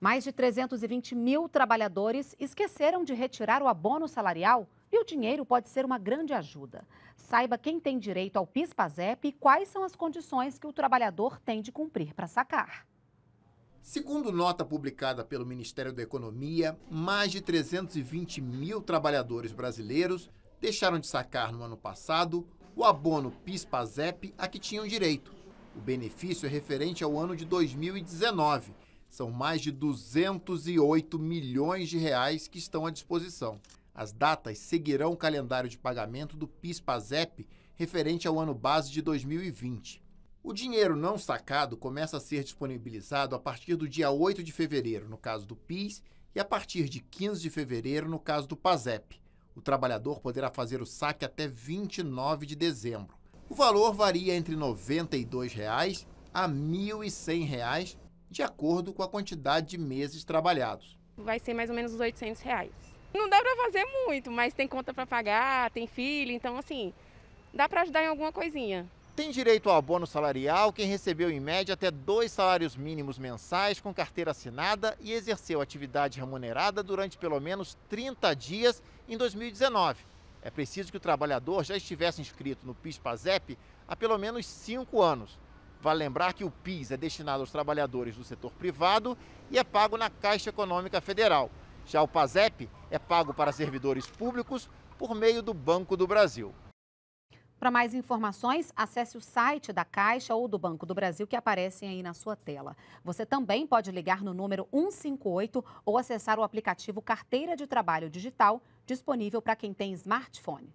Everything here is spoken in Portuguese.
Mais de 320 mil trabalhadores esqueceram de retirar o abono salarial e o dinheiro pode ser uma grande ajuda. Saiba quem tem direito ao PIS-PASEP e quais são as condições que o trabalhador tem de cumprir para sacar. Segundo nota publicada pelo Ministério da Economia, mais de 320 mil trabalhadores brasileiros deixaram de sacar no ano passado o abono PIS-PASEP a que tinham direito. O benefício é referente ao ano de 2019 são mais de 208 milhões de reais que estão à disposição. As datas seguirão o calendário de pagamento do PIS/PASEP referente ao ano base de 2020. O dinheiro não sacado começa a ser disponibilizado a partir do dia 8 de fevereiro, no caso do PIS, e a partir de 15 de fevereiro, no caso do PASEP. O trabalhador poderá fazer o saque até 29 de dezembro. O valor varia entre 92 reais a R$ 1.100 de acordo com a quantidade de meses trabalhados. Vai ser mais ou menos os 800 reais. Não dá para fazer muito, mas tem conta para pagar, tem filho, então assim, dá para ajudar em alguma coisinha. Tem direito ao abono salarial quem recebeu em média até dois salários mínimos mensais com carteira assinada e exerceu atividade remunerada durante pelo menos 30 dias em 2019. É preciso que o trabalhador já estivesse inscrito no PIS-PASEP há pelo menos cinco anos. Vale lembrar que o PIS é destinado aos trabalhadores do setor privado e é pago na Caixa Econômica Federal. Já o PASEP é pago para servidores públicos por meio do Banco do Brasil. Para mais informações, acesse o site da Caixa ou do Banco do Brasil que aparecem aí na sua tela. Você também pode ligar no número 158 ou acessar o aplicativo Carteira de Trabalho Digital, disponível para quem tem smartphone.